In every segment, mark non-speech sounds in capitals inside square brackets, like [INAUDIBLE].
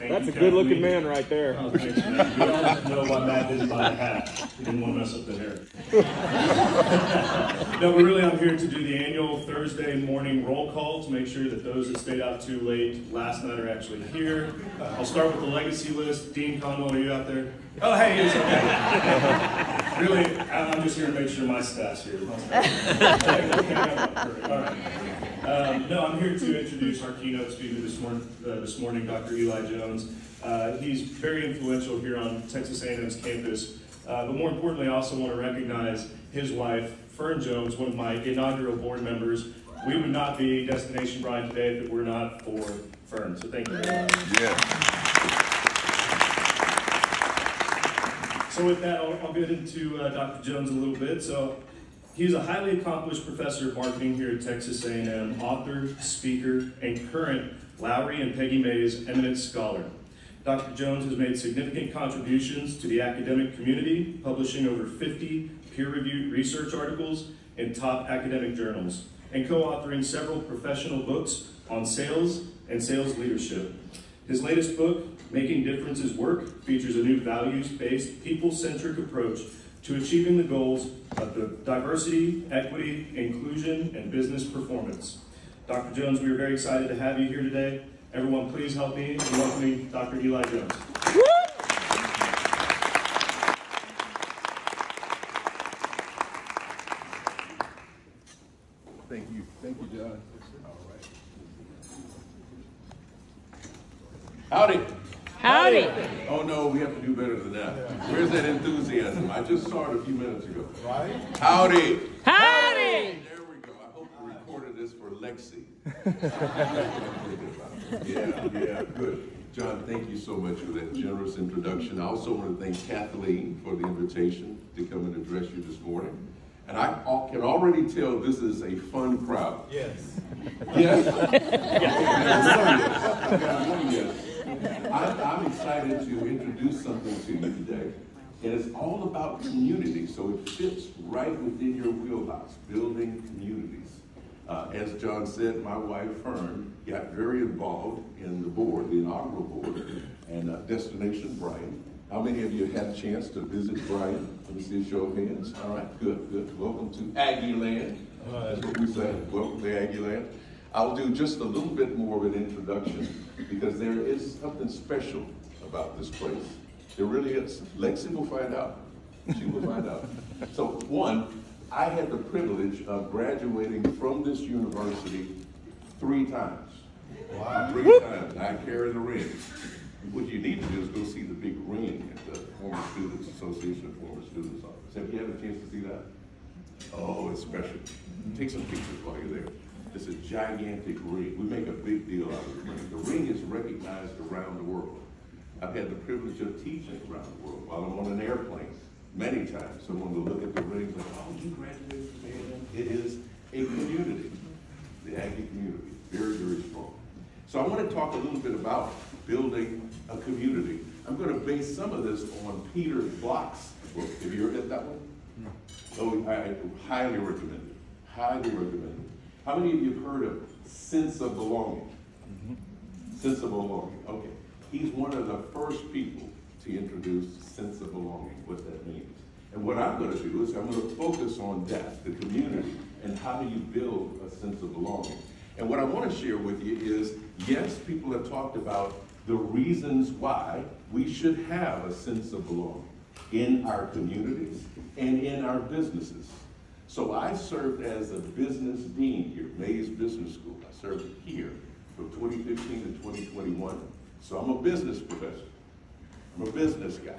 Thank That's you, a good looking Kathleen. man right there. Oh, thanks, man. We all know why Matt didn't buy a hat. He didn't want to mess up the hair. [LAUGHS] no, but really, I'm here to do the annual Thursday morning roll call to make sure that those that stayed out too late last night are actually here. Uh, I'll start with the legacy list. Dean Conwell, are you out there? Oh, hey, it's okay. really, I'm just here to make sure my staff's here. Okay, okay, perfect. All right. Um, no, I'm here to introduce our keynote speaker this morning, uh, this morning Dr. Eli Jones. Uh, he's very influential here on Texas A&M's campus, uh, but more importantly, I also want to recognize his wife, Fern Jones, one of my inaugural board members. We would not be Destination Bryan today if it were not for Fern, so thank you very much. Yeah. So with that, I'll, I'll get into uh, Dr. Jones a little bit. So he's a highly accomplished professor of marketing here at Texas A&M, author, speaker, and current Lowry and Peggy Mays Eminent Scholar. Dr. Jones has made significant contributions to the academic community, publishing over 50 peer-reviewed research articles in top academic journals, and co-authoring several professional books on sales and sales leadership. His latest book, Making Differences Work, features a new values-based, people-centric approach to achieving the goals of the diversity, equity, inclusion, and business performance. Dr. Jones, we are very excited to have you here today. Everyone, please help me in welcoming Dr. Eli Jones. Thank you. Thank you, John. All right. Howdy. Howdy. Oh no, we have to do better than that. Where's that enthusiasm? I just saw it a few minutes ago. Right? Howdy. Howdy. There we go. I hope we recorded this for Lexi. [LAUGHS] yeah, yeah, good. John, thank you so much for that generous introduction. I also want to thank Kathleen for the invitation to come and address you this morning. And I can already tell this is a fun crowd. Yes. Yes? [LAUGHS] yes. Excited to introduce something to you today. And it's all about community, so it fits right within your wheelhouse, building communities. Uh, as John said, my wife Fern got very involved in the board, the inaugural board, and uh, Destination Bryan. How many of you had a chance to visit Bryan? Let me see a show of hands. All right, good, good. Welcome to Aggie Land. That's what we say. Welcome to Aggie Land. I'll do just a little bit more of an introduction because there is something special about this place. There really is. Lexi will find out. She will find out. [LAUGHS] So, one, I had the privilege of graduating from this university three times. Wow. Three times. I carry the ring. What you need to do is go see the big ring at the Former Students Association of Former Students office. Have you had a chance to see that? Oh, it's special. Take some pictures while you're there. It's a gigantic ring. We make a big deal out of the ring. The ring is recognized around the world. I've had the privilege of teaching around the world while I'm on an airplane. Many times, someone will look at the ring and say, oh, you graduated from A&M. It is a community, the Aggie community, very, very strong. So I want to talk a little bit about building a community. I'm going to base some of this on Peter Block's book. Have you read that one? No. Oh, I highly recommend it. Highly recommend it. How many of you have heard of sense of belonging? Mm-hmm. Sense of belonging. Okay. He's one of the first people to introduce sense of belonging, what that means. And what I'm going to do is I'm going to focus on that, the community, and how do you build a sense of belonging. And what I want to share with you is, yes, people have talked about the reasons why we should have a sense of belonging in our communities and in our businesses. So I served as a business dean here, Mays Business School. I served here from 2015 to 2021. So I'm a business professor. I'm a business guy.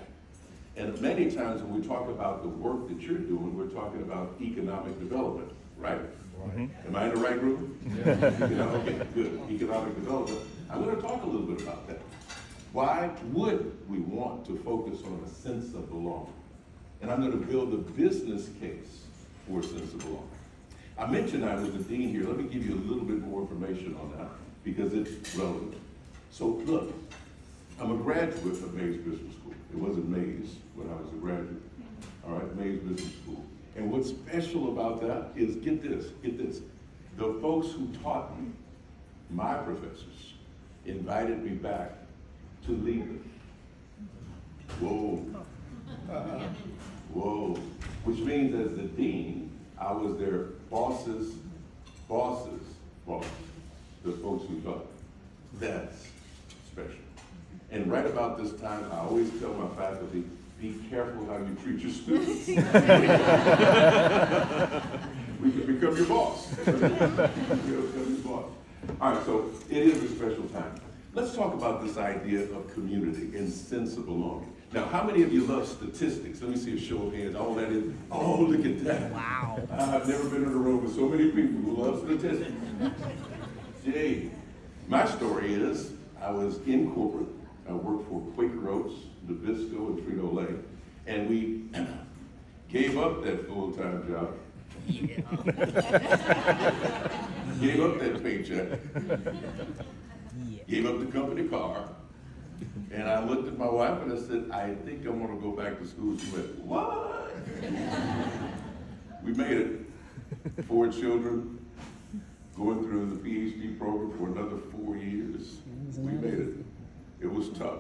And many times when we talk about the work that you're doing, we're talking about economic development, right? Mm-hmm. Am I in the right group? Yeah. [LAUGHS] okay, good. Economic development. I'm going to talk a little bit about that. Why would we want to focus on a sense of belonging? And I'm going to build a business case for a sense of belonging. I mentioned I was the dean here. Let me give you a little bit more information on that because it's relevant. So look, I'm a graduate of Mays Business School. It wasn't Mays when I was a graduate. All right, Mays Business School. And what's special about that is, get this, get this. The folks who taught me, my professors, invited me back to lead them. Whoa. [LAUGHS] Whoa. Which means as the dean, I was their boss's boss's boss. The folks who taught. That's special. And right about this time, I always tell my faculty, be careful how you treat your students. we can become your boss. [LAUGHS] We can become your boss. All right, so it is a special time. Let's talk about this idea of community and sense of belonging. Now, how many of you love statistics? Let me see a show of hands. All that is, oh, look at that. Wow. I've never been in a room with so many people who love statistics. Jay, my story is I was in corporate. I worked for Quaker Oats, Nabisco, and Frito-Lay. And we [CLEARS THROAT] gave up that full-time job. [LAUGHS] gave up that paycheck. Gave up the company car. And I looked at my wife and I said, I think I'm gonna go back to school. She went, what? we made it. Four children, going through the PhD program for another four years. We made it. It was tough,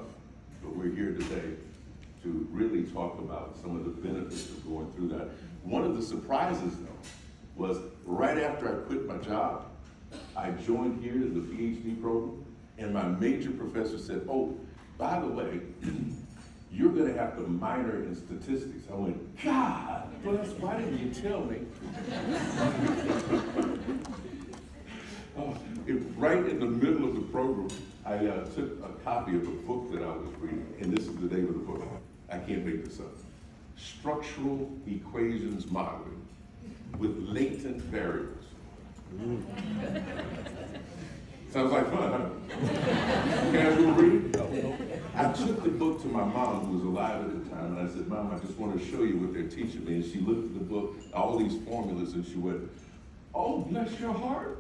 but we're here today to really talk about some of the benefits of going through that. One of the surprises, though, was right after I quit my job, I joined here in the PhD program, and my major professor said, oh, by the way, [CLEARS THROAT] you're gonna have to minor in statistics. I went, God, bless, why didn't you tell me? [LAUGHS] it, right in the middle of the program, I uh, took a copy of a book that I was reading, and this is the name of the book. I can't make this up. Structural Equations Modeling with Latent Variables. [LAUGHS] Sounds like fun, huh? Can I read? I took the book to my mom, who was alive at the time, and I said, Mom, I just want to show you what they're teaching me. And she looked at the book, all these formulas, and she went, Oh, bless your heart.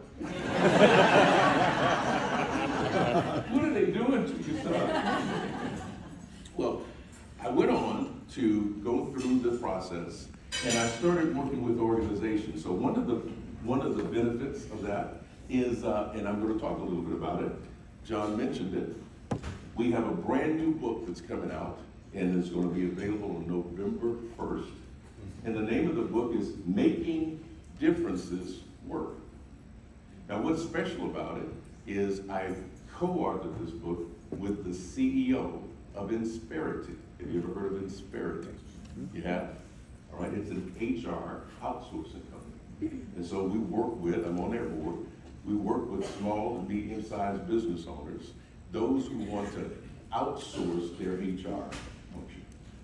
what are they doing to you, son? Well, I went on to go through the process, and I started working with organizations. So one of the one of the benefits of that is, uh, and I'm going to talk a little bit about it. John mentioned it. We have a brand new book that's coming out, and it's going to be available on November 1st. And the name of the book is Making Differences Work. Now, what's special about it is I've co-authored this book with the CEO of Insperity. Have you ever heard of Insperity? Mm-hmm. You have? All right, it's an HR outsourcing company. And so we work with, I'm on their board, we work with small and medium-sized business owners, those who want to outsource their HR.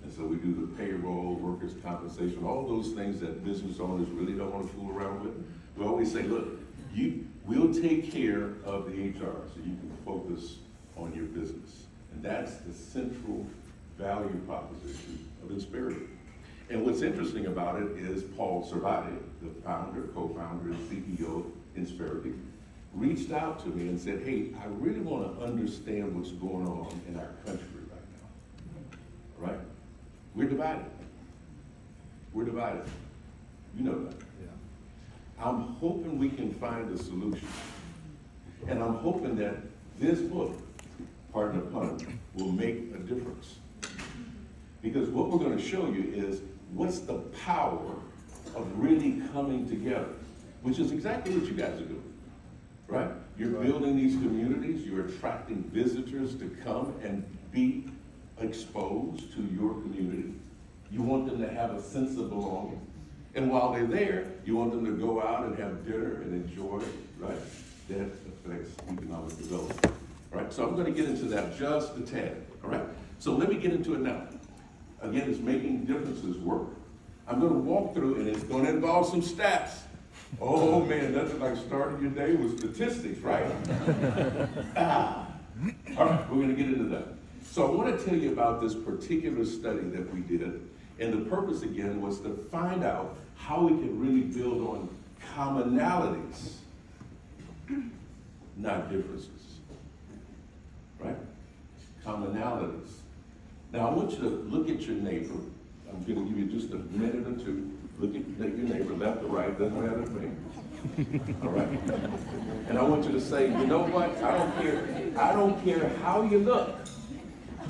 And so we do the payroll, workers' compensation, all those things that business owners really don't want to fool around with. We always say, look, you, we'll take care of the HR so you can focus on your business. And that's the central value proposition of Insperity. And what's interesting about it is Paul Sarvadi, the founder, co-founder, and CEO of Insperity, reached out to me and said, hey, I really want to understand what's going on in our country right now. Right? We're divided. We're divided. You know that. Yeah. I'm hoping we can find a solution. And I'm hoping that this book, pardon the pun, will make a difference. Because what we're going to show you is what's the power of really coming together, which is exactly what you guys are doing, right? You're right. building these communities, you're attracting visitors to come and be exposed to your community. You want them to have a sense of belonging. And while they're there, you want them to go out and have dinner and enjoy, right? That affects economic development. All right, so I'm going to get into that just a tad. All right, so let me get into it now. Again, it's making differences work. I'm going to walk through, and it's going to involve some stats. Oh man, nothing like starting your day with statistics, right? ah. [LAUGHS] All right, we're going to get into that. So I want to tell you about this particular study that we did, and the purpose again was to find out how we can really build on commonalities, not differences. Right? Commonalities. Now I want you to look at your neighbor. I'm going to give you just a minute or two. Look at your neighbor, left or right, doesn't matter to me. All right? And I want you to say, you know what? I don't care. I don't care how you look.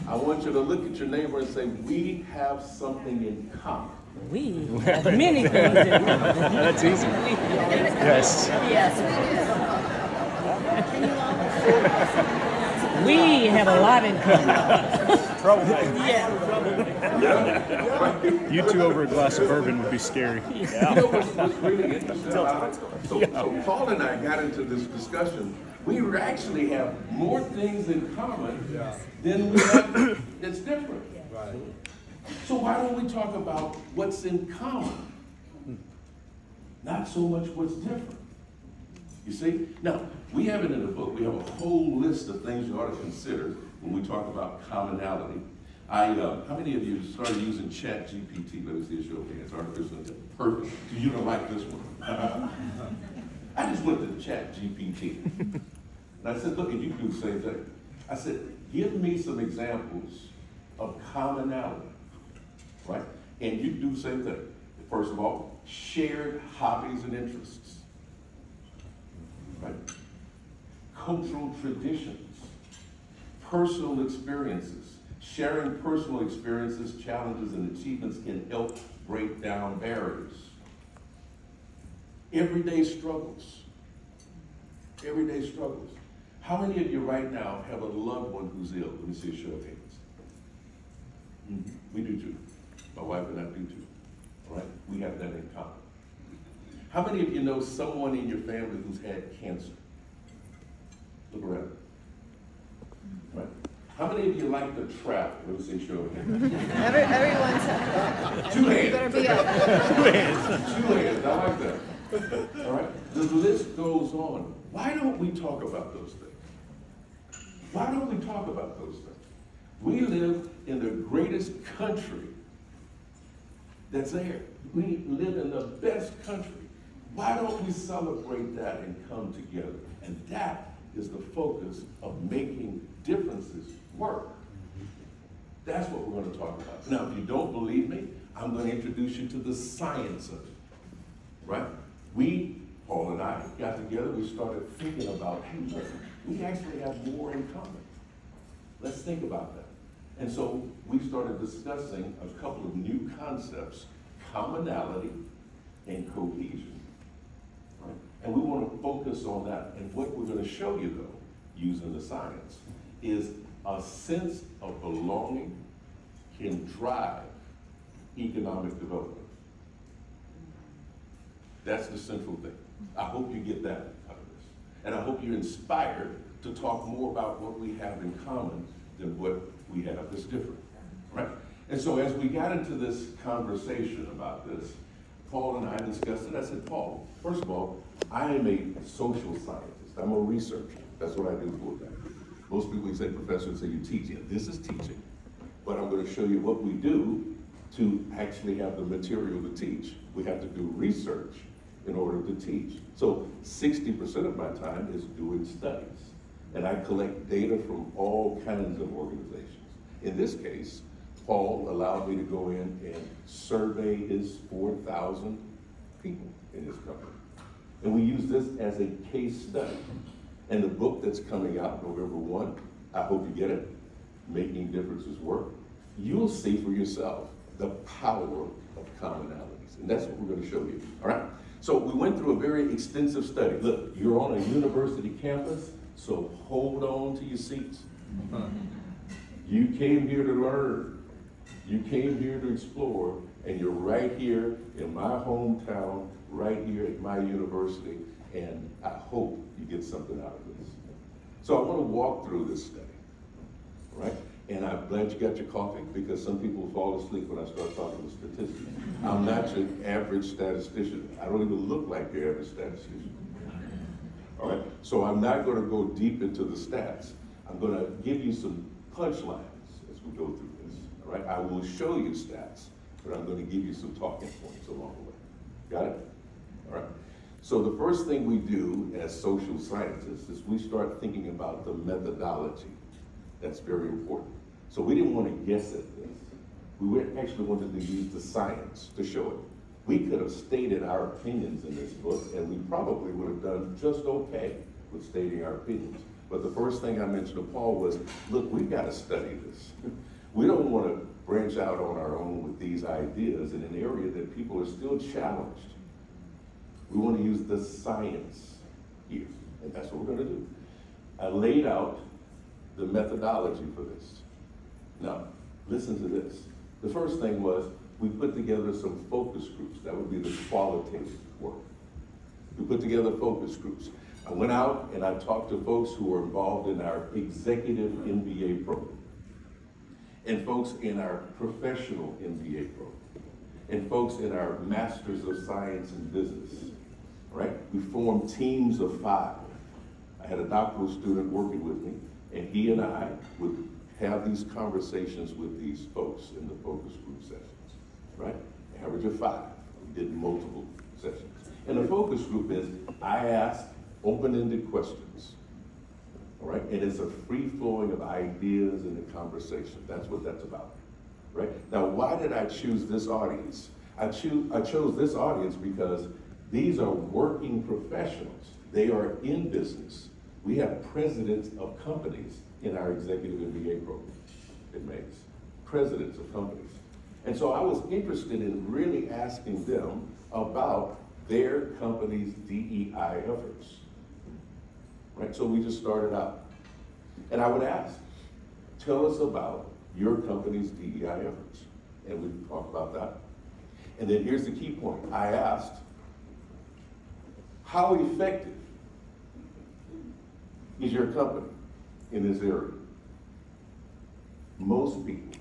I want you to look at your neighbor and say, we have something in common. We [LAUGHS] have many things in common. That's easy. Yes. Yes. we have a lot in common. yeah. You two over a glass of bourbon would be scary. You know what's, what's really interesting about it? So, so Paul and I got into this discussion. We actually have more things in common than we have [COUGHS] that's different. Right. So why don't we talk about what's in common? Not so much what's different. You see? Now, we have it in the book. We have a whole list of things you ought to consider when we talk about commonality. I, uh, how many of you started using Chat GPT? Let me see a show of hands. Artificial intelligence. Perfect. You don't like this one. [LAUGHS] I just went to Chat GPT. And I said, look, and you do the same thing. I said, give me some examples of commonality, right? And you do the same thing. First of all, shared hobbies and interests, right? Cultural traditions, personal experiences. Sharing personal experiences, challenges, and achievements can help break down barriers. Everyday struggles. Everyday struggles. How many of you right now have a loved one who's ill? Let me see a show of hands. Mhm, We do too. My wife and I do too. All right? We have that in common. How many of you know someone in your family who's had cancer? Look around. Right? How many of you like to travel? Let me see a show of hands. [LAUGHS] Every, everyone's, Two you better hands. be up. [LAUGHS] Two hands, I like that. All right, the list goes on. Why don't we talk about those things? Why don't we talk about those things? We live in the greatest country that's there. We live in the best country. Why don't we celebrate that and come together? And that is the focus of making differences work. That's what we're going to talk about. Now, if you don't believe me, I'm going to introduce you to the science of it. Right? We, Paul and I, got together, we started thinking about, hey, look, we actually have more in common. Let's think about that. And so we started discussing a couple of new concepts, commonality and cohesion. Right? And we want to focus on that. And what we're going to show you, though, using the science, is a sense of belonging can drive economic development. That's the central thing. I hope you get that. And I hope you're inspired to talk more about what we have in common than what we have that's different. Right? And so as we got into this conversation about this, Paul and I discussed it. I said, Paul, first of all, I am a social scientist. I'm a researcher. That's what I do for that. Most people say professor say you teach. Yeah, this is teaching. But I'm going to show you what we do to actually have the material to teach. We have to do research in order to teach. So 60% of my time is doing studies. And I collect data from all kinds of organizations. In this case, Paul allowed me to go in and survey his 4,000 people in his company. And we use this as a case study. And the book that's coming out November 1, I hope you get it, Making Differences Work. You'll see for yourself the power of commonalities. And that's what we're going to show you. All right? So we went through a very extensive study. Look, you're on a university campus, so hold on to your seats. [LAUGHS] You came here to learn. You came here to explore, and you're right here in my hometown, right here at my university, and I hope you get something out of this. So I want to walk through this study, right? And I'm glad you got your coffee because some people fall asleep when I start talking statistics. I'm not your average statistician. I don't even look like your average statistician. All right, so I'm not going to go deep into the stats. I'm going to give you some punchlines as we go through this. All right, I will show you stats, but I'm going to give you some talking points along the way. Got it? All right. So the first thing we do as social scientists is we start thinking about the methodology. That's very important. So we didn't want to guess at this. We actually wanted to use the science to show it. We could have stated our opinions in this book, and we probably would have done just okay with stating our opinions. But the first thing I mentioned to Paul was, look, we've got to study this. [LAUGHS] We don't want to branch out on our own with these ideas in an area that people are still challenged. We want to use the science here, and that's what we're going to do. I laid out the methodology for this. Now, listen to this. The first thing was we put together some focus groups. That would be the qualitative work. We put together focus groups. I went out and I talked to folks who were involved in our executive MBA program, and folks in our professional MBA program, and folks in our Masters of Science in Business. Right? We formed teams of five. I had a doctoral student working with me, and he and I would have these conversations with these folks in the focus group sessions, right? Average of five. We did multiple sessions. And the focus group is I ask open-ended questions, all right? And it's a free flowing of ideas in the conversation. That's what that's about, right? Now, why did I choose this audience? I, choose, I chose this audience because these are working professionals. They are in business. We have presidents of companies in our executive MBA program it makes, presidents of companies. And so I was interested in really asking them about their company's DEI efforts. Right, so we just started out. And I would ask, tell us about your company's DEI efforts. And we talked about that. And then here's the key point. I asked, how effective is your company in this area? Most people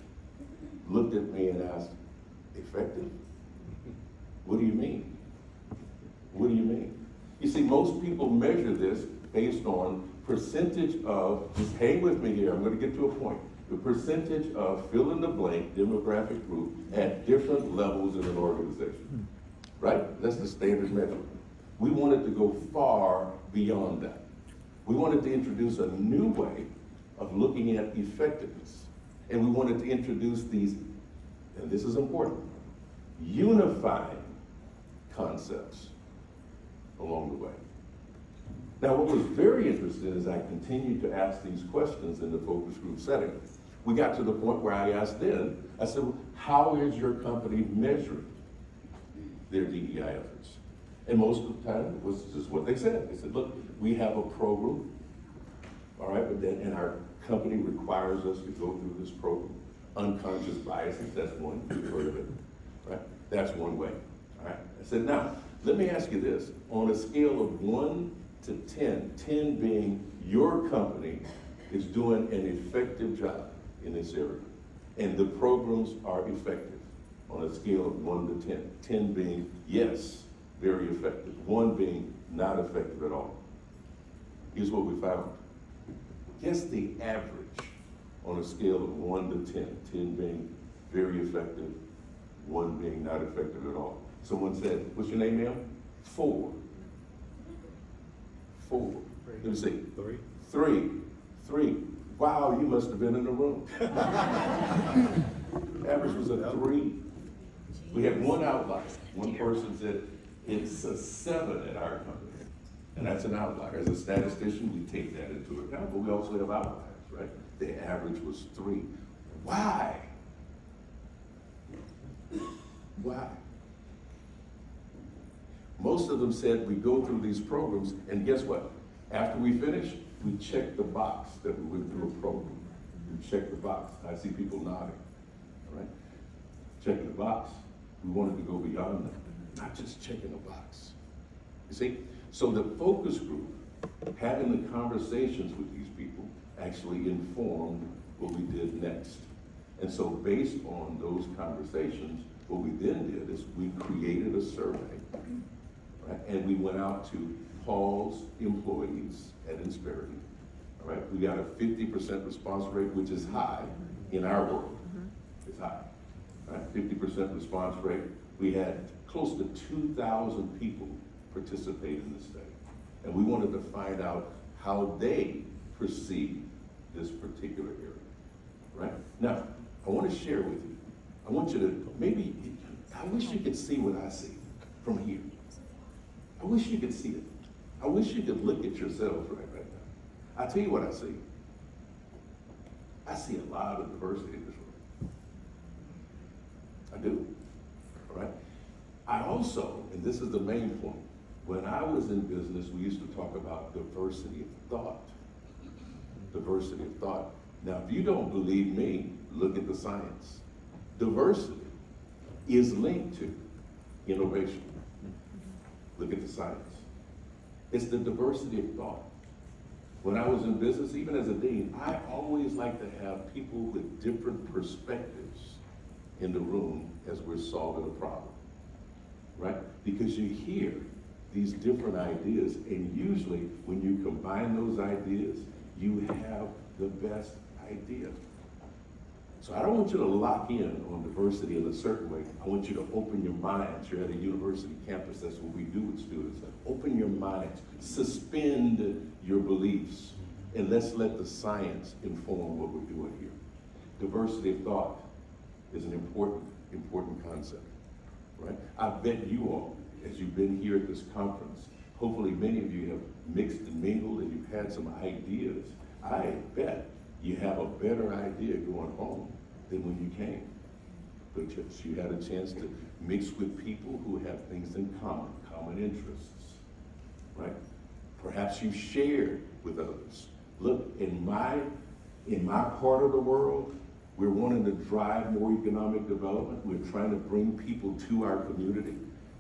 looked at me and asked, effective? What do you mean? What do you mean? You see, most people measure this based on percentage of, just hang with me here, I'm going to get to a point. The percentage of fill in the blank demographic group at different levels in an organization. Right? That's the standard measure. We wanted to go far beyond that. We wanted to introduce a new way of looking at effectiveness. And we wanted to introduce these, and this is important, unifying concepts along the way. Now, what was very interesting is I continued to ask these questions in the focus group setting. We got to the point where I asked then, I said, well, how is your company measuring their DEI efforts? And most of the time, it was just what they said. They said, look, we have a program, all right, but then, and our company requires us to go through this program. Unconscious biases, that's one, you've heard of it, right? That's one way, all right? I said, now, let me ask you this. On a scale of one to 10, 10 being your company is doing an effective job in this area, and the programs are effective on a scale of one to 10, 10 being yes, very effective, one being not effective at all. Here's what we found. Guess the average on a scale of one to 10, 10 being very effective, one being not effective at all. Someone said, what's your name, ma'am? Four. Four. Let me see. Three. Three. Three. Wow, you must have been in the room. [LAUGHS] Average was a three. We had one outlier. One person said, it's a seven in our company. And that's an outlier. As a statistician, we take that into account, but we also have outliers, right? The average was three. Why? Why? Most of them said we go through these programs, and guess what? After we finish, we check the box that we went through a program. We check the box. I see people nodding, all right? Checking the box. We wanted to go beyond that, not just checking a box. You see? So the focus group, having the conversations with these people, actually informed what we did next. And so based on those conversations, what we then did is we created a survey, right? And we went out to Paul's employees at Insperity, all right? We got a 50% response rate, which is high in our world. Mm-hmm. It's high, right? 50% response rate. We had close to 2,000 people participate in the study. And we wanted to find out how they perceive this particular area, right? Now, I want to share with you. I want you to, maybe, I wish you could see what I see from here. I wish you could see it. I wish you could look at yourselves right, right now. I tell you what I see. I see a lot of diversity in this room. I do. All right. I also, and this is the main point, when I was in business, we used to talk about diversity of thought. Diversity of thought. Now, if you don't believe me, look at the science. Diversity is linked to innovation. Look at the science. It's the diversity of thought. When I was in business, even as a dean, I always like to have people with different perspectives in the room as we're solving a problem, right? Because you hear these different ideas, and usually when you combine those ideas, you have the best idea. So I don't want you to lock in on diversity in a certain way. I want you to open your minds. You're at a university campus. That's what we do with students. Open your minds. Suspend your beliefs. And let's let the science inform what we're doing here. Diversity of thought is an important, important concept, right? I bet you all, as you've been here at this conference, hopefully many of you have mixed and mingled and you've had some ideas. I bet you have a better idea going home than when you came. Because you had a chance to mix with people who have things in common, common interests, right? Perhaps you shared with others. Look, in my, in my part of the world, we're wanting to drive more economic development. We're trying to bring people to our community.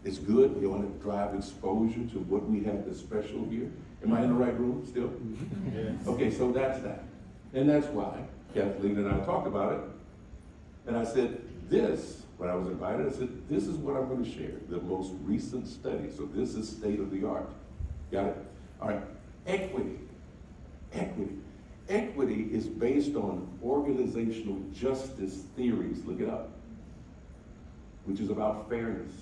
It's good. We want to drive exposure to what we have that's special here. Am I in the right room still? yes. Okay, so that's that. And that's why Kathleen and I talked about it. And I said, this, when I was invited, I said, this is what I'm going to share, the most recent study. So this is state of the art. Got it? All right. Equity. Equity. Equity is based on organizational justice theories. Look it up. Which is about fairness.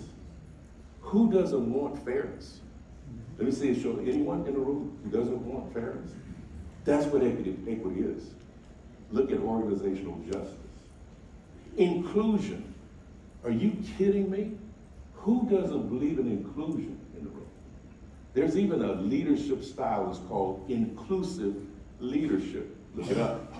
Who doesn't want fairness? Let me see a show. Anyone in the room who doesn't want fairness? That's what equity, equity is. Look at organizational justice. Inclusion. Are you kidding me? Who doesn't believe in inclusion in the room? There's even a leadership style that's called inclusive leadership. Look it up.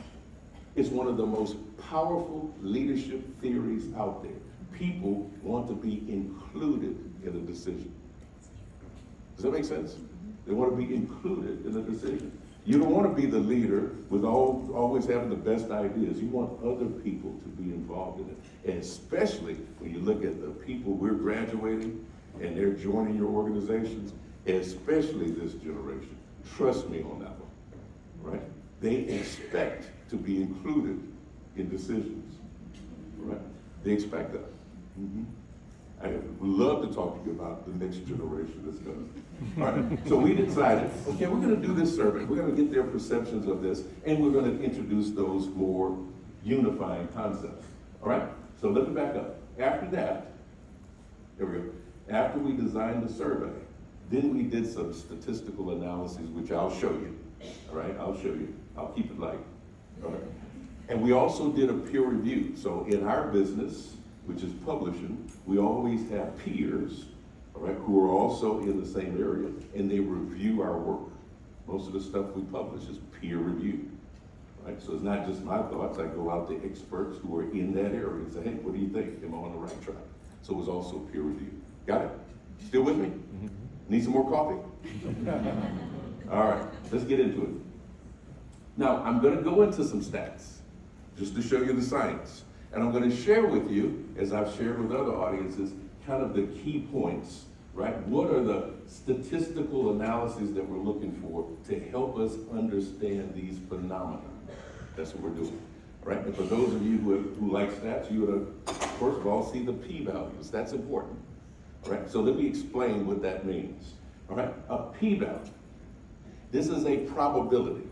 It's one of the most powerful leadership theories out there. People want to be included in a decision. Does that make sense? They want to be included in a decision. You don't want to be the leader with all, always having the best ideas. You want other people to be involved in it. And especially when you look at the people we're graduating and they're joining your organizations, especially this generation. Trust me on that one, right? They expect to be included in decisions, right? They expect that. Mhm. I would love to talk to you about the next generation that's coming. All right, so we decided, okay, we're gonna do this survey. We're gonna get their perceptions of this, and we're gonna introduce those more unifying concepts. All right, so let me back up. After that, here we go. After we designed the survey, then we did some statistical analyses, which I'll show you. All right, I'll show you. I'll keep it light. All right. And we also did a peer review. So in our business, which is publishing, we always have peers, all right, who are also in the same area, and they review our work. Most of the stuff we publish is peer reviewed, right? So it's not just my thoughts. I go out to experts who are in that area and say, hey, what do you think? Am I on the right track? So it was also peer reviewed. Got it? Still with me? Mm-hmm. Need some more coffee? [LAUGHS] All right, let's get into it. Now, I'm going to go into some stats just to show you the science. And I'm going to share with you, as I've shared with other audiences, kind of the key points, right? What are the statistical analyses that we're looking for to help us understand these phenomena? That's what we're doing, right? And for those of you who, have, who like stats, you would, have, first of all, see the p-values. That's important, right? So let me explain what that means, all right? A p-value. This is a probability.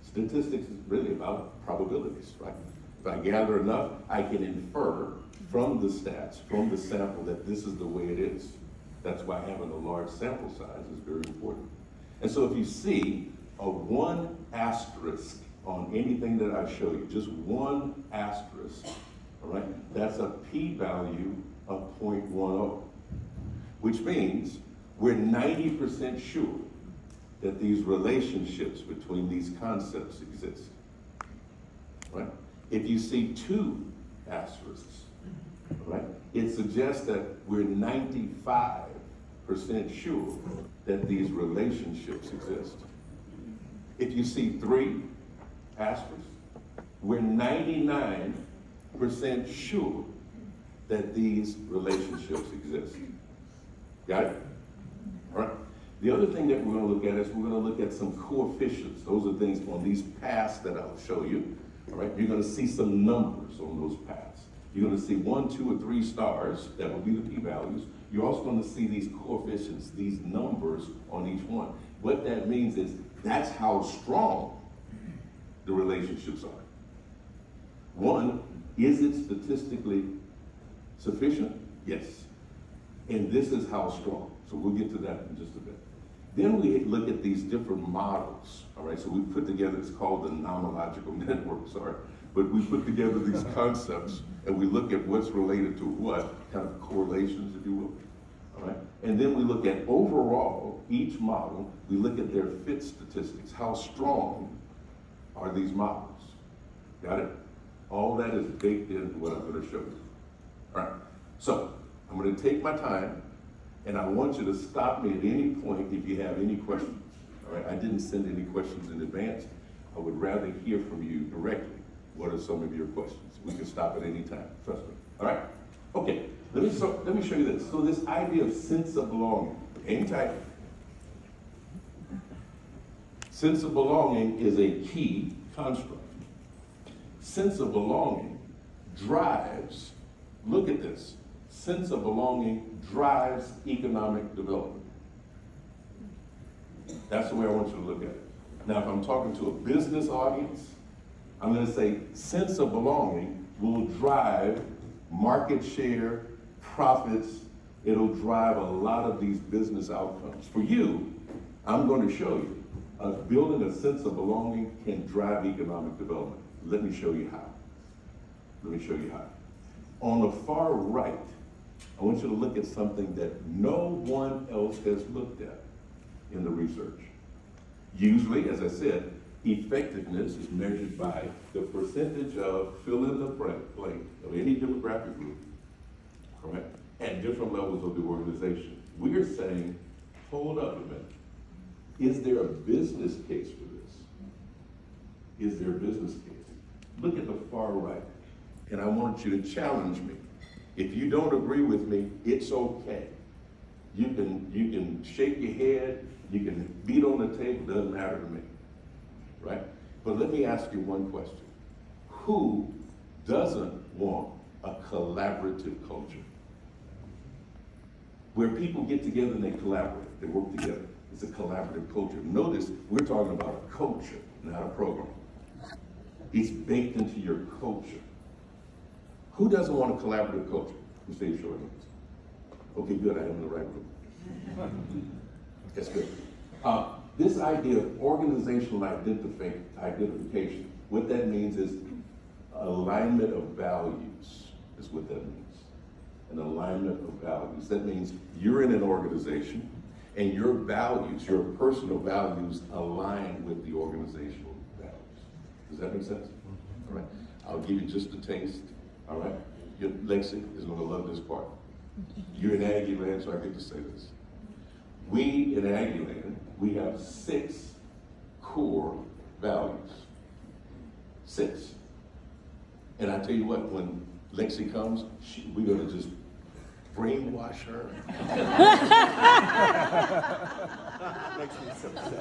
Statistics is really about probabilities, right? If I gather enough, I can infer from the stats, from the sample, that this is the way it is. That's why having a large sample size is very important. And so if you see a one asterisk on anything that I show you, just one asterisk, all right, that's a p-value of 0.10, which means we're 90% sure that these relationships between these concepts exist. Right? If you see two asterisks, right, it suggests that we're 95% sure that these relationships exist. If you see three asterisks, we're 99% sure that these relationships exist. Got it? The other thing that we're going to look at is we're going to look at some coefficients. Those are things on these paths that I'll show you. All right. You're going to see some numbers on those paths. You're going to see one, two, or three stars. That will be the p-values. You're also going to see these coefficients, these numbers on each one. What that means is that's how strong the relationships are. One, is it statistically sufficient? Yes. And this is how strong. So we'll get to that in just a bit. Then we look at these different models. All right, so we put together, it's called the nomological [LAUGHS] network, sorry. But we put together these [LAUGHS] concepts and we look at what's related to what, kind of correlations, if you will. All right? And then we look at overall, each model, we look at their fit statistics. How strong are these models? Got it? All that is baked into what I'm going to show you. All right. So I'm going to take my time, and I want you to stop me at any point if you have any questions. All right. I didn't send any questions in advance. I would rather hear from you directly. What are some of your questions? We can stop at any time. Trust me. All right. Okay. Let me so, let me show you this. So this idea of sense of belonging. Hang tight. Sense of belonging is a key construct. Sense of belonging drives, look at this, sense of belonging drives economic development. That's the way I want you to look at it. Now, if I'm talking to a business audience, I'm going to say sense of belonging will drive market share, profits. It'll drive a lot of these business outcomes. For you, I'm going to show you uh, building a sense of belonging can drive economic development. Let me show you how. Let me show you how. On the far right, I want you to look at something that no one else has looked at in the research. Usually, as I said, effectiveness is measured by the percentage of fill in the blank of any demographic group, correct, at different levels of the organization. We are saying, hold up a minute. Is there a business case for this? Is there a business case? Look at the far right, and I want you to challenge me. If you don't agree with me, it's okay. You can, you can shake your head, you can beat on the table, doesn't matter to me, right? But let me ask you one question. Who doesn't want a collaborative culture? Where people get together and they collaborate, they work together. It's a collaborative culture. Notice, we're talking about a culture, not a program. It's baked into your culture. Who doesn't want a collaborative culture? Who stays short hands? Okay, good, I am in the right room. [LAUGHS] That's good. Uh, this idea of organizational identification, what that means is alignment of values, is what that means. An alignment of values. That means you're in an organization and your values, your personal values align with the organizational values. Does that make sense? All right. I'll give you just a taste. All right. Your Lexi is going to love this part. You're in Aggie land, so I get to say this. We in Aggie land, we have six core values. Six. And I tell you what, when Lexi comes, she, we're going to just brainwash her. [LAUGHS] so sad.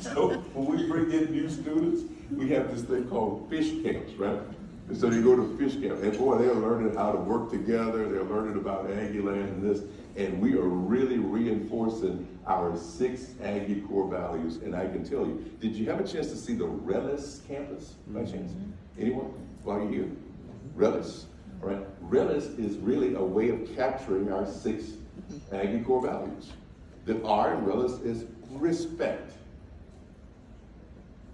[LAUGHS] so when we bring in new students, we have this thing called fish camps, right? And so they go to fish camp, and boy, they're learning how to work together. They're learning about Aggie land and this, and we are really reinforcing our six Aggie core values. And I can tell you, did you have a chance to see the RELLIS campus by mm-hmm. chance? Anyone while you're here? RELLIS, all right? RELLIS is really a way of capturing our six Aggie core values. The R in RELLIS is respect,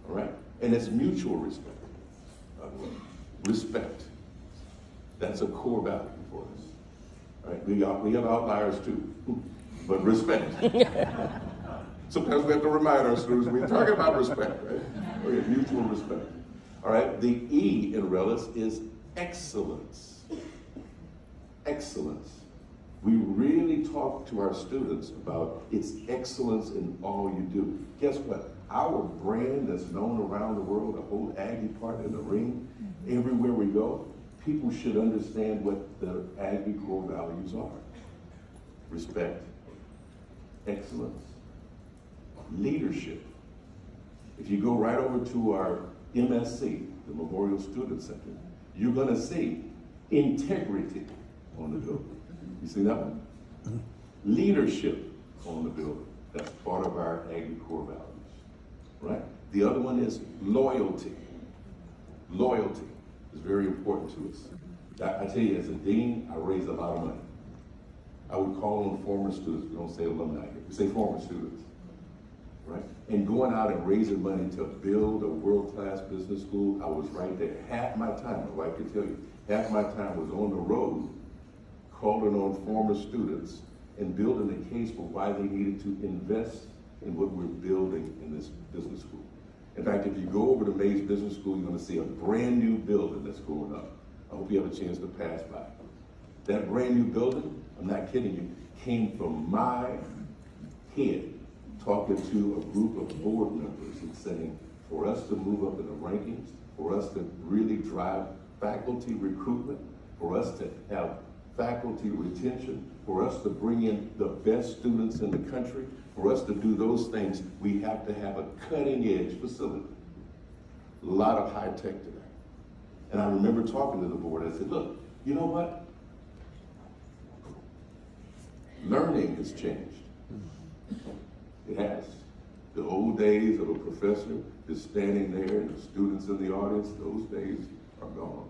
all right? And it's mutual respect. Respect. That's a core value for us. All right? We, are, we have outliers too. [LAUGHS] but respect. [LAUGHS] Sometimes we have to remind our students we're talking about respect, right? Okay, mutual respect. All right, the E in RELLIS is excellence. Excellence. We really talk to our students about its excellence in all you do. Guess what? Our brand that's known around the world, the whole Aggie part in the ring, mm-hmm. everywhere we go, people should understand what the Aggie core values are. Respect, excellence, leadership. If you go right over to our MSC, the Memorial Student Center, you're gonna see integrity on the building. You see that one? Leadership on the building. That's part of our Aggie core values, right? The other one is loyalty. Loyalty is very important to us. I, tell you, as a dean, I raise a lot of money. I would call on former students, we don't say alumni here, we say former students, right? And going out and raising money to build a world-class business school, I was right there. Half my time, my wife could tell you, half my time was on the road calling on former students and building a case for why they needed to invest in what we're building in this business school. In fact, if you go over to Mays Business School, you're gonna see a brand new building that's going up. I hope you have a chance to pass by. That brand new building, I'm not kidding you, came from my head talking to a group of board members and saying, for us to move up in the rankings, for us to really drive faculty recruitment, for us to have faculty retention, for us to bring in the best students in the country, for us to do those things, we have to have a cutting edge facility. A lot of high tech today. And I remember talking to the board, I said, look, you know what? Learning has changed. It has. The old days of a professor just standing there and the students in the audience, those days are gone.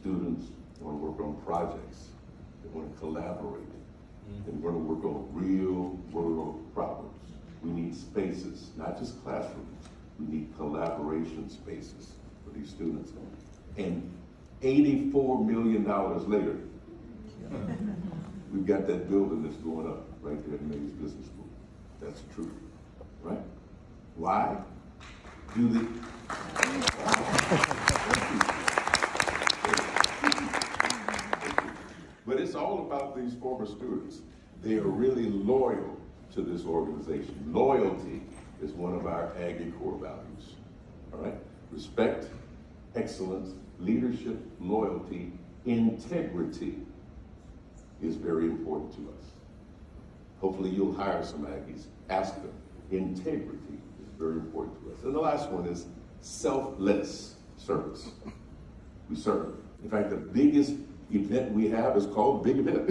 Students want to work on projects. They want to collaborate. Mm-hmm. They want to work on real world problems. We need spaces, not just classrooms. We need collaboration spaces for these students. And $84 million later, we've got that building that's going up right there at Mays Business School. That's the truth, right? Why? Do the, but it's all about these former students. They are really loyal to this organization. Loyalty is one of our Aggie core values. All right? Respect, excellence, leadership, loyalty, integrity is very important to us. Hopefully you'll hire some Aggies. Ask them. Integrity is very important to us. And the last one is selfless service. We serve. In fact, the biggest event we have is called Big Event.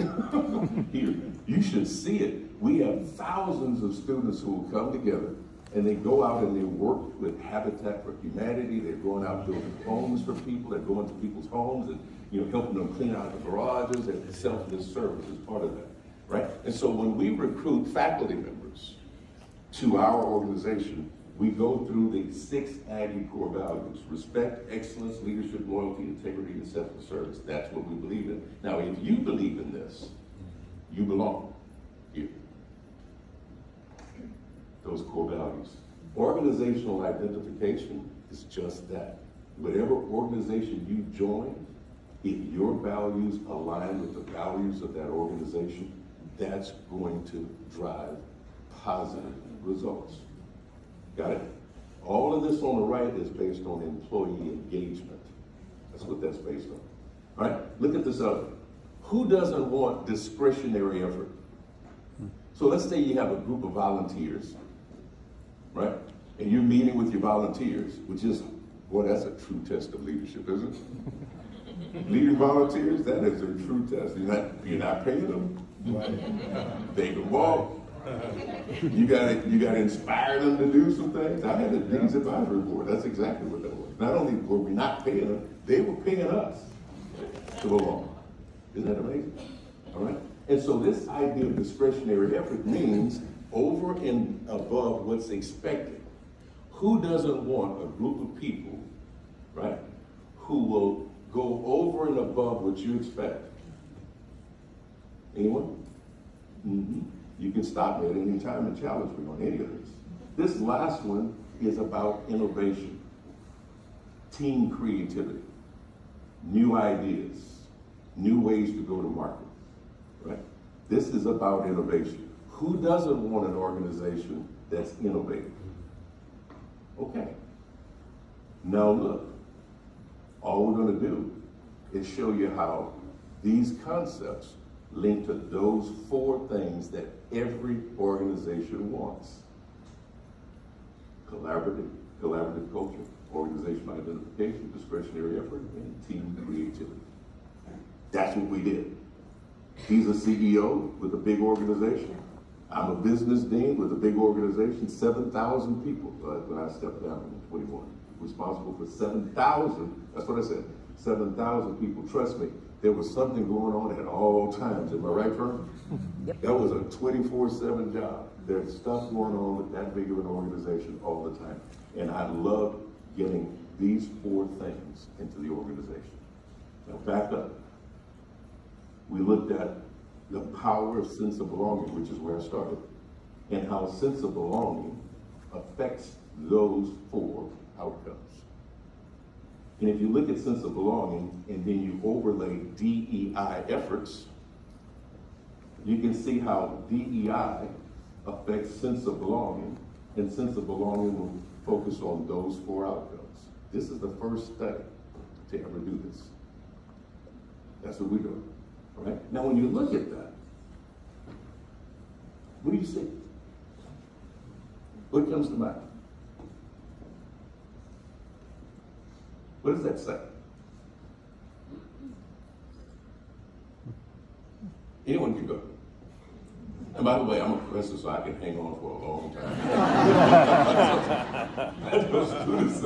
[LAUGHS] Here, you should see it. We have thousands of students who will come together and they go out and they work with Habitat for Humanity. They're going out building homes for people. They're going to people's homes and you know helping them clean out the garages. And selfless service is part of that, right? And so when we recruit faculty members to our organization, we go through the six Aggie core values: respect, excellence, leadership, loyalty, integrity, and selfless service. That's what we believe in. Now, if you believe in this, you belong here those core values. Organizational identification is just that. Whatever organization you join, if your values align with the values of that organization, that's going to drive positive results. Got it? All of this on the right is based on employee engagement. That's what that's based on. All right, look at this other. Who doesn't want discretionary effort? So let's say you have a group of volunteers, right? And you're meeting with your volunteers, which is, boy, that's a true test of leadership, isn't it? [LAUGHS] Leading volunteers, that is a true test. You're not, you're not paying them. They can walk. You gotta, you gotta inspire them to do some things. I had a Dean's Advisory Board, that's exactly what that was. Not only were we not paying them, they were paying us to belong. Isn't that amazing? All right? And so this idea of discretionary effort means over and above what's expected. Who doesn't want a group of people, right, who will go over and above what you expect? Anyone? hmm You can stop me at any time and challenge me on any of this. This last one is about innovation, team creativity, new ideas, new ways to go to market, right? This is about innovation. Who doesn't want an organization that's innovative? Okay. Now look, all we're gonna do is show you how these concepts link to those four things that every organization wants. Collaborative, collaborative culture, organizational identification, discretionary effort, and team creativity. That's what we did. He's a CEO with a big organization. I'm a business dean with a big organization, 7,000 people uh, when I stepped down in 21. Responsible for 7,000, that's what I said, 7,000 people. Trust me, there was something going on at all times. Am I right, Fern? [LAUGHS] That was a 24-7 job. There's stuff going on with that big of an organization all the time. And I love getting these four things into the organization. Now back up. We looked at the power of sense of belonging, which is where I started, and how sense of belonging affects those four outcomes. And if you look at sense of belonging and then you overlay DEI efforts, you can see how DEI affects sense of belonging, and sense of belonging will focus on those four outcomes. This is the first study to ever do this. That's what we're doing. All right? Now, when you look at that, what do you see? What comes to mind? What does that say? Anyone can go. And by the way, I'm a professor, so I can hang on for a long time. [LAUGHS] Just do this,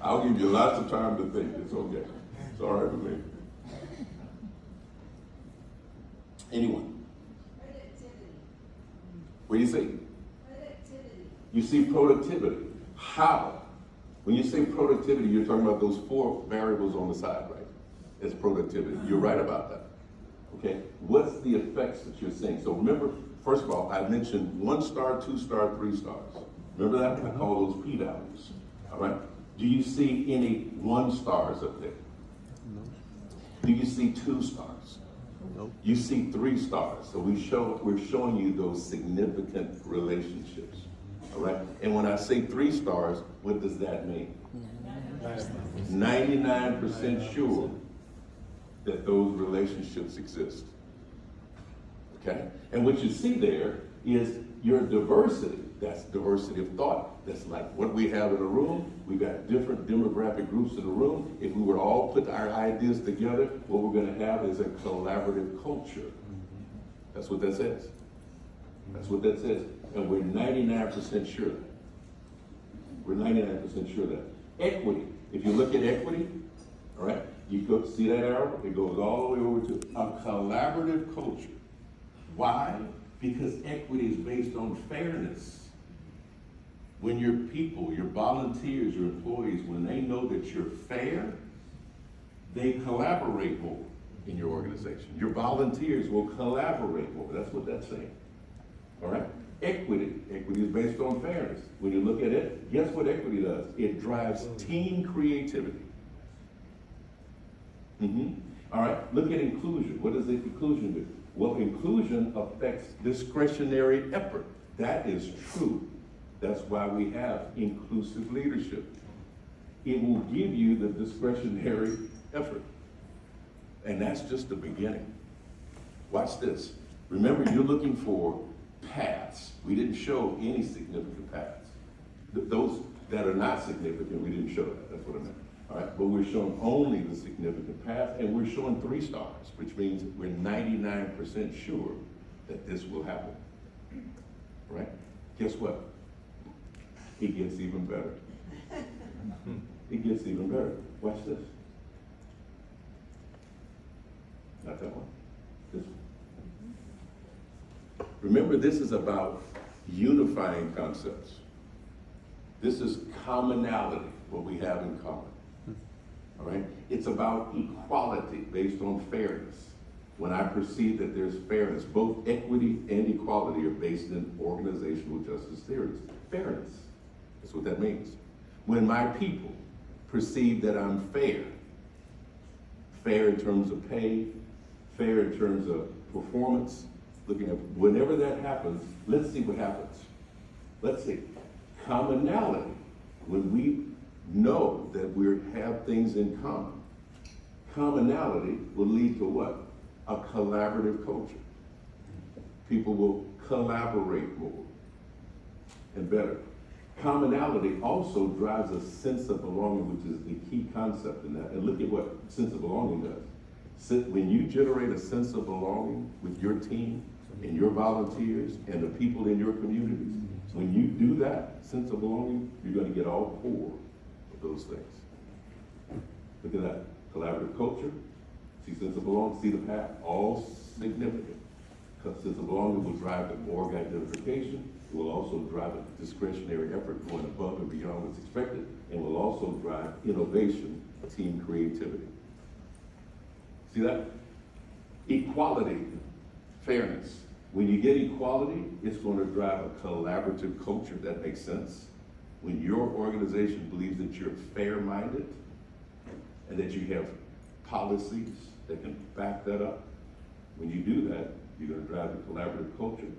I'll give you lots of time to think. It's okay. It's all right with me. Anyone? What do you see? Productivity. You see productivity. How? When you say productivity, you're talking about those four variables on the side, right? It's productivity. You're right about that. Okay? What's the effects that you're seeing? So remember, first of all, I mentioned one star, two star, three stars. Remember that? I call those P values. All right? Do you see any one stars up there? No. Do you see two stars? No. You see three stars. So we show we're showing you those significant relationships. And when I say three stars, what does that mean? 99% sure that those relationships exist. Okay? And what you see there is your diversity. That's diversity of thought. That's like what we have in a room. We've got different demographic groups in the room. If we were to all put our ideas together, what we're going to have is a collaborative culture. That's what that says. That's what that says. And we're 99% sure that. We're 99% sure that. Equity. If you look at equity, all right, you go see that arrow? It goes all the way over to a collaborative culture. Why? Because equity is based on fairness. When your people, your volunteers, your employees, when they know that you're fair, they collaborate more in your organization. Your volunteers will collaborate more. That's what that's saying. All right? Equity. Equity is based on fairness. When you look at it, guess what equity does? It drives team creativity. Mm-hmm. All right, look at inclusion. What does inclusion do? Well, inclusion affects discretionary effort. That is true. That's why we have inclusive leadership. It will give you the discretionary effort. And that's just the beginning. Watch this. Remember, you're looking for paths. We didn't show any significant paths. Th- those that are not significant, we didn't show that. That's what I meant. All right, but we're showing only the significant path, and we're showing three stars, which means we're 99% sure that this will happen. Right? Guess what? It gets even better. It gets even better. Watch this. Not that one. This one. Remember, this is about unifying concepts. This is commonality, what we have in common. All right? It's about equality based on fairness. when I perceive that there's fairness. Both equity and equality are based in organizational justice theories. Fairness, that's what that means. When my people perceive that I'm fair, fair in terms of pay, fair in terms of performance, looking at, whenever that happens, let's see what happens. Let's see. Commonality, when we know that we have things in common, commonality will lead to what? A collaborative culture. People will collaborate more and better. Commonality also drives a sense of belonging, which is the key concept in that. And look at what sense of belonging does. When you generate a sense of belonging with your team and your volunteers and the people in your communities, when you do that sense of belonging, you're going to get all four of those things. Look at that. Collaborative culture, see sense of belonging, see the path, all significant. Because sense of belonging will drive the org identification, it will also drive a discretionary effort going above and beyond what's expected, and will also drive innovation, team creativity. See that? Equality, fairness. When you get equality, it's going to drive a collaborative culture that makes sense. When your organization believes that you're fair-minded and that you have policies that can back that up, when you do that, you're going to drive a collaborative culture.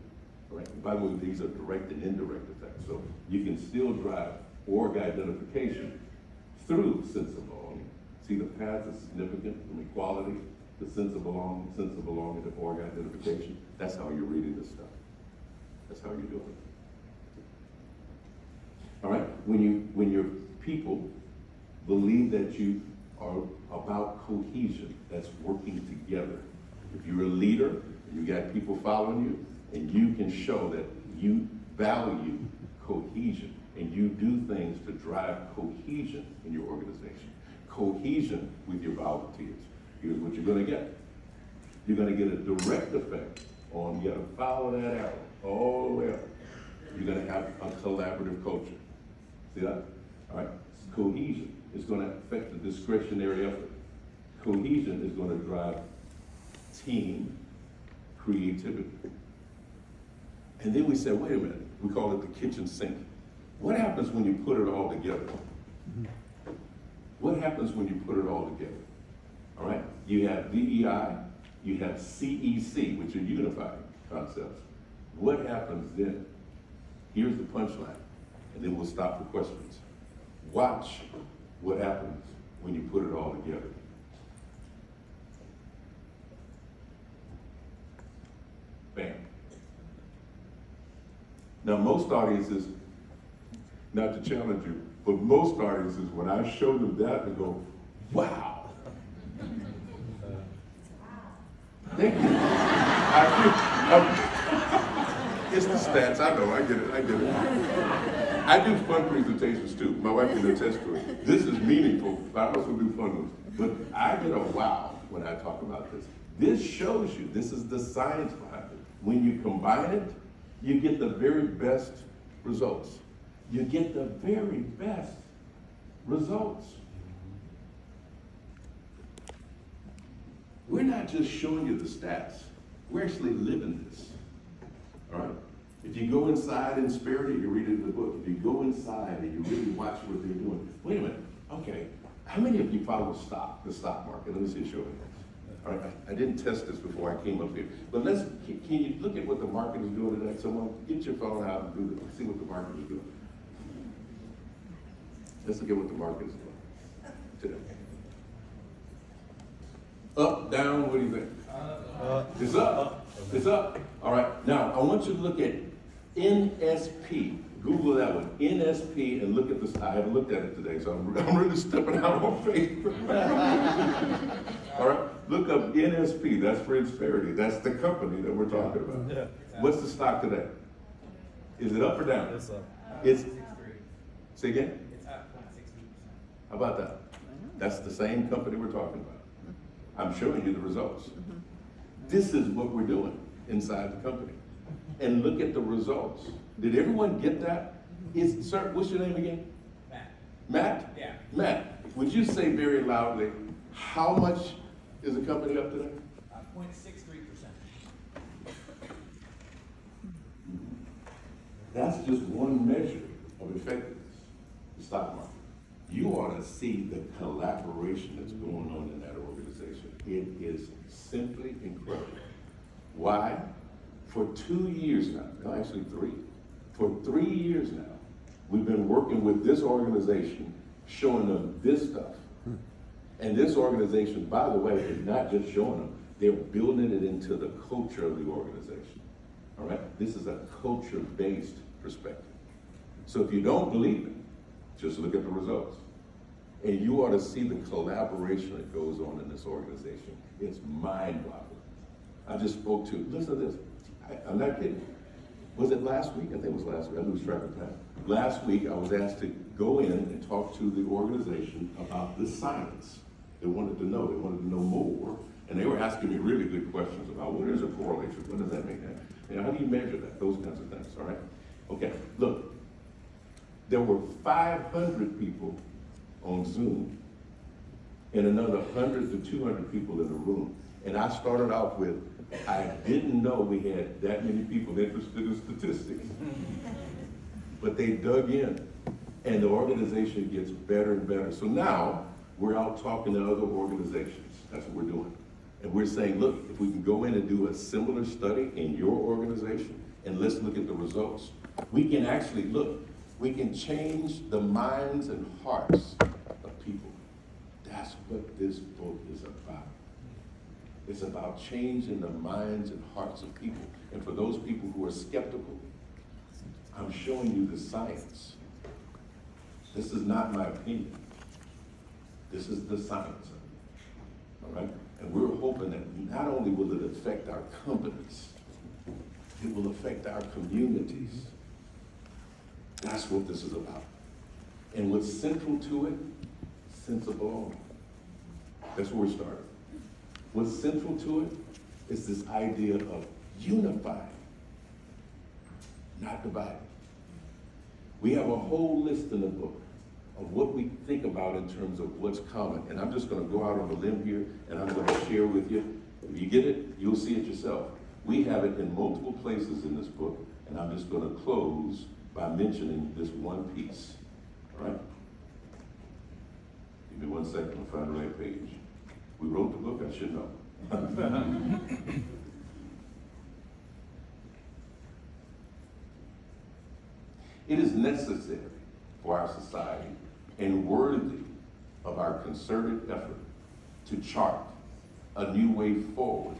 Right? By the way, these are direct and indirect effects. So you can still drive org identification through sense of belonging. See, the paths are significant from equality to sense of belonging, sense of belonging to org identification. That's how you're reading this stuff. That's how you're doing it. All right? When you when your people believe that you are about cohesion, that's working together. If you're a leader, and you got people following you, and you can show that you value cohesion and you do things to drive cohesion in your organization, cohesion with your volunteers. Here's what you're going to get. You're going to get a direct effect on, you got to follow that arrow all the way up. You're going to have a collaborative culture. See that? All right. Cohesion is going to affect the discretionary effort. Cohesion is going to drive team creativity. And then we said, wait a minute, we call it the kitchen sink. What happens when you put it all together? Mm-hmm. What happens when you put it all together? All right, you have DEI, you have CEC, which are unifying concepts. What happens then? Here's the punchline, and then we'll stop for questions. Watch what happens when you put it all together. Bam. Now, most audiences, not to challenge you, but most audiences, when I show them that, they go, wow. Thank you. I. I- um, it's the stats, I know, I get it, I get it. I do fun presentations too. My wife can attest to it. This is meaningful, but I also do fun ones. But I get a wow when I talk about this. This shows you, this is the science behind it. When you combine it, you get the very best results. You get the very best results. We're not just showing you the stats, we're actually living this. All right? If you go inside Insperity, you read it in the book. If you go inside and you really watch what they're doing, wait a minute, okay, how many of you follow stock, the stock market? Let me see a show of hands. All right, I, didn't test this before I came up here, but let's, can, you look at what the market is doing today? Someone, get your phone out and do this, see what the market is doing. Let's look at what the market is doing today. Up, down, what do you think? Uh, it's up. It's up. All right. Now I want you to look at NSP. Google that one. NSP and look at this. I haven't looked at it today, so I'm, [LAUGHS] I'm really stepping out on faith. [LAUGHS] All right. Look up NSP. That's for Insperity. That's the company that we're talking about. Yeah. What's the stock today? Is it up or down? It's up. It's. Say again. It's up point six percent. How about that? That's the same company we're talking about. I'm showing you the results. This is what we're doing inside the company. And look at the results. Did everyone get that? Is, sir, what's your name again? Matt. Matt? Yeah. Matt, would you say very loudly, how much is the company up today? Uh, 0.63 percent. That's just one measure of effectiveness, the stock market. You ought to see the collaboration that's going on in that. It is simply incredible. Why? For two years now, no, actually three, for three years now, we've been working with this organization, showing them this stuff. Hmm. And this organization, by the way, is not just showing them, they're building it into the culture of the organization. All right? This is a culture-based perspective. So if you don't believe it, just look at the results. And you ought to see the collaboration that goes on in this organization. It's mind-boggling. I just spoke to, listen to this. I, I'm not kidding. Was it last week? I think it was last week. I lose track of time. Last week, I was asked to go in and talk to the organization about the science. They wanted to know. They wanted to know more. And they were asking me really good questions about what is a correlation? What does that mean? Know, how do you measure that? Those kinds of things, all right? Okay, look. There were 500 people on Zoom and another 100 to 200 people in the room. And I started off with, I didn't know we had that many people interested in statistics. But they dug in, and the organization gets better and better. So now, we're out talking to other organizations. That's what we're doing. And we're saying, look, if we can go in and do a similar study in your organization, and let's look at the results. We can actually, look, we can change the minds and hearts of people. That's what this book is about. It's about changing the minds and hearts of people. And for those people who are skeptical, I'm showing you the science. This is not my opinion. This is the science. All right? And we're hoping that not only will it affect our companies, it will affect our communities. That's what this is about. And what's central to it? Sense of belonging. That's where we started. What's central to it is this idea of unifying, not dividing. We have a whole list in the book of what we think about in terms of what's common. And I'm just going to go out on a limb here and I'm going to share with you. If you get it, you'll see it yourself. We have it in multiple places in this book, and I'm just going to close by mentioning this one piece. Right? Give me one second to find the right page. We wrote the book, I should know. it is necessary for our society and worthy of our concerted effort to chart a new way forward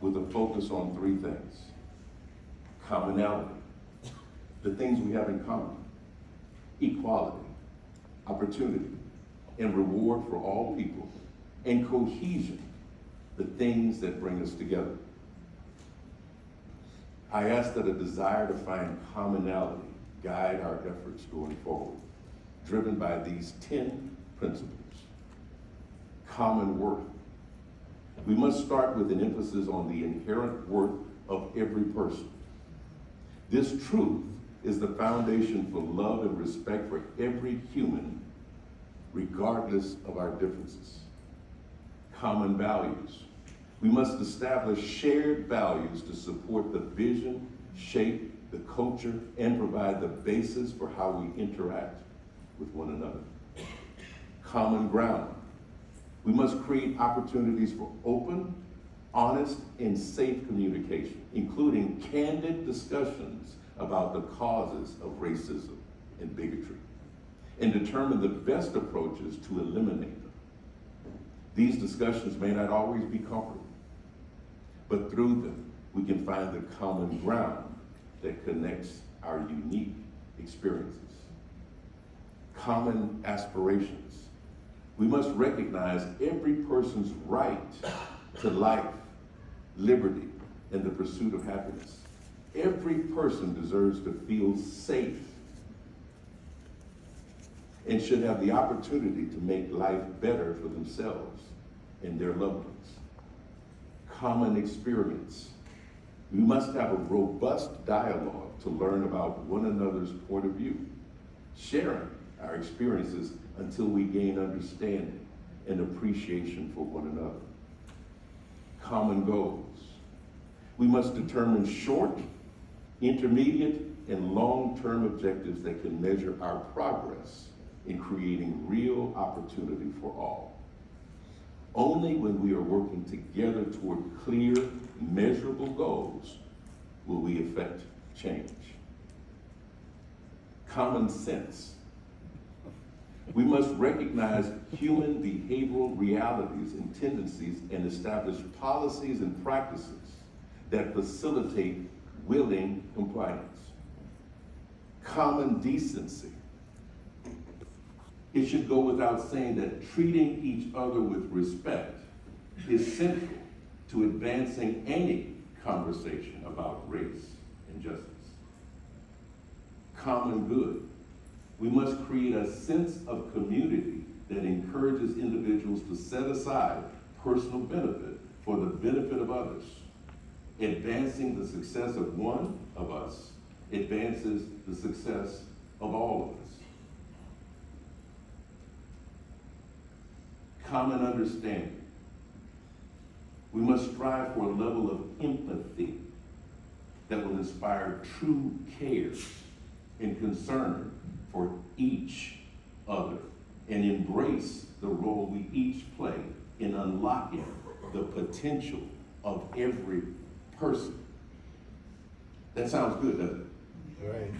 with a focus on three things commonality, the things we have in common, equality, opportunity, and reward for all people, and cohesion, the things that bring us together. I ask that a desire to find commonality guide our efforts going forward, driven by these 10 principles. Common worth. We must start with an emphasis on the inherent worth of every person. This truth is the foundation for love and respect for every human, regardless of our differences. Common values. We must establish shared values to support the vision, shape, the culture, and provide the basis for how we interact with one another. Common ground. We must create opportunities for open, honest, and safe communication, including candid discussions about the causes of racism and bigotry, and determine the best approaches to eliminate them. These discussions may not always be comfortable, but through them, we can find the common ground that connects our unique experiences. Common aspirations. We must recognize every person's right to life, liberty, and the pursuit of happiness. Every person deserves to feel safe and should have the opportunity to make life better for themselves and their loved ones. Common experience. We must have a robust dialogue to learn about one another's point of view, sharing our experiences until we gain understanding and appreciation for one another. common goals. We must determine short, intermediate, and long-term objectives that can measure our progress in creating real opportunity for all. Only when we are working together toward clear, measurable goals will we effect change. Common sense. We must recognize human behavioral realities and tendencies and establish policies and practices that facilitate willing compliance. Common decency. It should go without saying that treating each other with respect is central to advancing any conversation about race and justice. Common good. We must create a sense of community that encourages individuals to set aside personal benefit for the benefit of others. Advancing the success of one of us advances the success of all of us. Common understanding. We must strive for a level of empathy that will inspire true care and concern for each other and embrace the role we each play in unlocking the potential of every person. That sounds good, doesn't it? Right,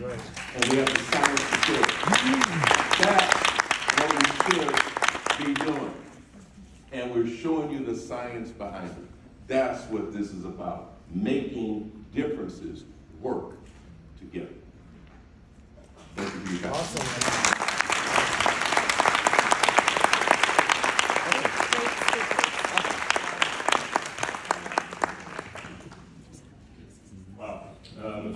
right. And we have the science to show it. That's what we should be doing. And we're showing you the science behind it. That's what this is about, making differences work together. Thank you for your time. Awesome. Wow. Um,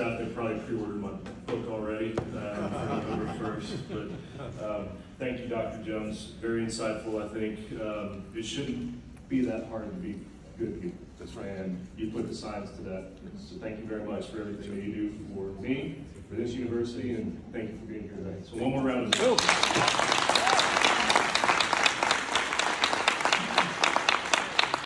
if I know my staff, they probably pre-ordered my book already, um, [LAUGHS] November first. But, um, thank you, Dr. Jones. Very insightful, I think. Um, it shouldn't be that hard to be good people. That's right. And you put the science to that. So thank you very much for everything that you do for me, for this university, and thank you for being here today. So one more round of applause.